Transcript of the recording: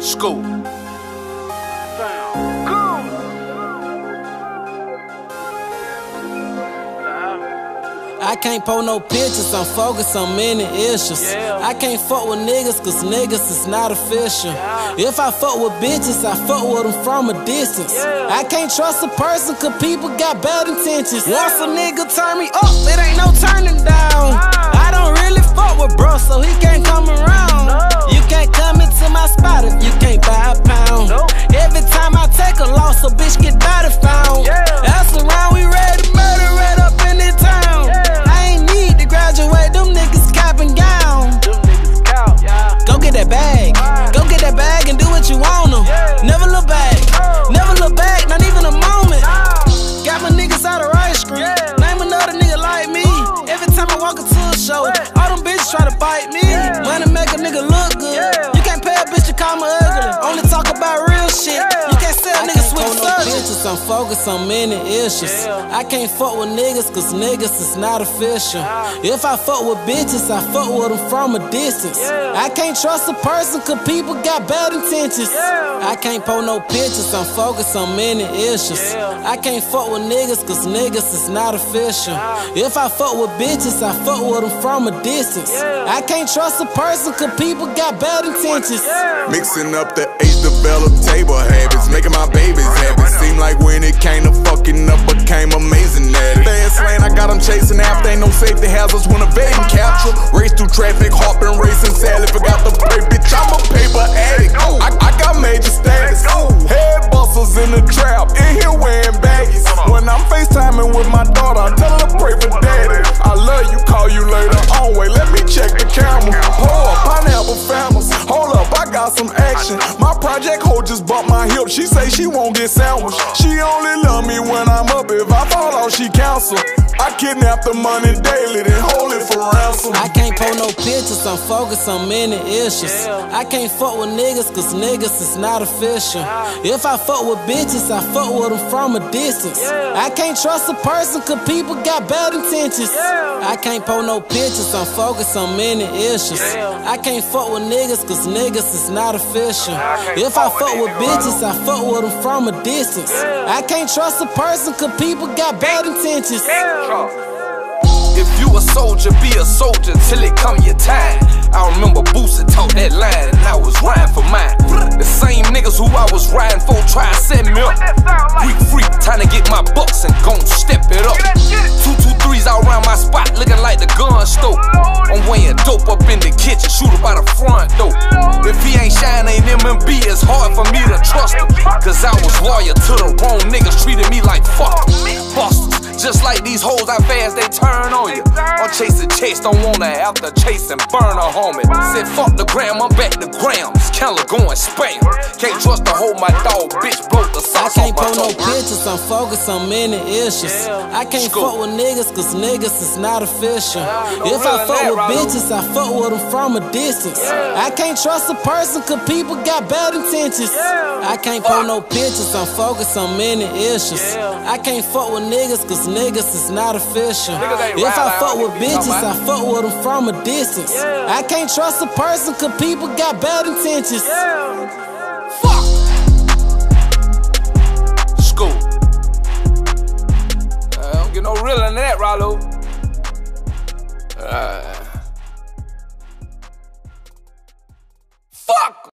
School. I can't pull no pictures, I'm focused on many issues. Yeah. I can't fuck with niggas, cause niggas is not official. Yeah. If I fuck with bitches, I fuck with them from a distance. Yeah. I can't trust a person, cause people got bad intentions. Once a nigga turn me up, it ain't no turning down. Nah. I don't really fuck with Money make a nigga look I'm focused on many issues. Yeah. I can't fuck with niggas cause niggas is not official. Nah. If I fuck with bitches, I fuck with them from a distance. Yeah. I can't trust a person cause people got bad intentions. Yeah. I can't pull no pictures, I'm focused on many issues. Yeah. I can't fuck with niggas cause niggas is not official. If I fuck with bitches, I fuck with them from a distance. Yeah. I can't trust a person cause people got bad intentions. Yeah. Mixing up the age developed table habits, making my babies happy. Seem like when it came to fucking up, became amazing at it. Fast lane, I got them chasing after, ain't no safety hazards when evading capture. Race through traffic, hopping, racing, sadly forgot to pay, bitch. I'm a paper addict. I, I got major status. Head busters in the trap, in here wearing baggies. When I'm FaceTiming with my daughter, I tell her pray for daddy. I love you, call you later on. Wait, let me check the camera. Hold up, pineapple families. Hold up, I got some action. My project hoe just bumped my hip. She say she won't get sandwiched. She only love me when I'm up. If I fall off, she cancel. I kidnap the money daily, then hold it for ransom. I can't pull no pictures, I'm focused on many issues. Yeah. I can't fuck with niggas cause niggas is not official. If I fuck with bitches, I fuck with them from a distance. Yeah. I can't trust a person cause people got bad intentions. I can't pull no pictures, I'm focused on many issues. I can't fuck with niggas cause niggas is not official. I If I fuck fuck with with bitches. I fuck with them from a distance. Yeah. I can't trust a person cause people got bad intentions. If you a soldier, be a soldier till it come your time. I remember Boosie talk that line and I was riding for mine. The same niggas who I was riding for try to set me up. Freak, freak, time to get my bucks and gon' step it up. Two, two, threes all around my spot, looking like the gun stove. Weighing dope up in the kitchen, shoot up by the front door. If he ain't shining MMB, it's hard for me to trust him. Cause I was loyal to the wrong niggas, treated me like fuck. Busters, just like these hoes, how fast they turn on you. I'm chasing chase, don't wanna after chase and burn a homie. Said fuck the gram, I'm back to grams. Keller going spam. Can't trust to hold my dog, bitch broke the I can't pull no pictures, I'm focused on many issues. I can't School. fuck with niggas cause niggas is not official. if I fuck with bitches, I fuck with them from a distance. I can't trust a person cause people got bad intentions. I can't pull no pictures, I'm focused on many issues. I can't fuck with niggas cause niggas is not official. If I fuck with bitches, I fuck with them from a distance. I can't trust a person cause people got bad intentions. Realer than that, Ralo. Uh,